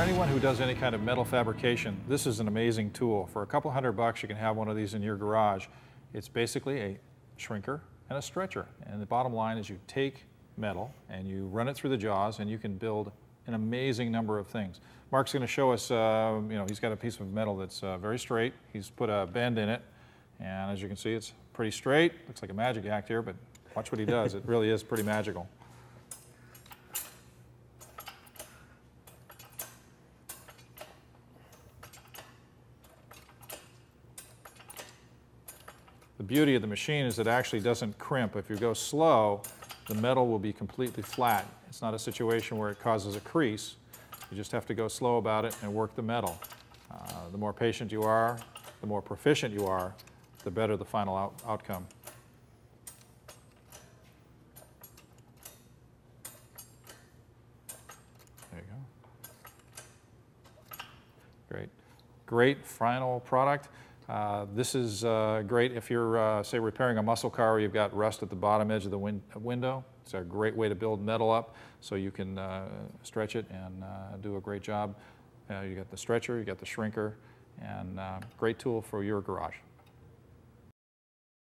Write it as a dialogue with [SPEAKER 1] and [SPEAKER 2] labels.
[SPEAKER 1] anyone who does any kind of metal fabrication, this is an amazing tool. For a couple hundred bucks, you can have one of these in your garage. It's basically a shrinker and a stretcher. And the bottom line is you take metal and you run it through the jaws and you can build an amazing number of things. Mark's going to show us, uh, you know, he's got a piece of metal that's uh, very straight. He's put a bend in it. And as you can see, it's pretty straight. Looks like a magic act here, but watch what he does. it really is pretty magical. The beauty of the machine is it actually doesn't crimp. If you go slow, the metal will be completely flat. It's not a situation where it causes a crease. You just have to go slow about it and work the metal. Uh, the more patient you are, the more proficient you are, the better the final out outcome. There you go. Great. Great final product. Uh, this is uh, great if you're, uh, say, repairing a muscle car you've got rust at the bottom edge of the win window. It's a great way to build metal up so you can uh, stretch it and uh, do a great job. you got the stretcher, you got the shrinker, and great tool for your garage.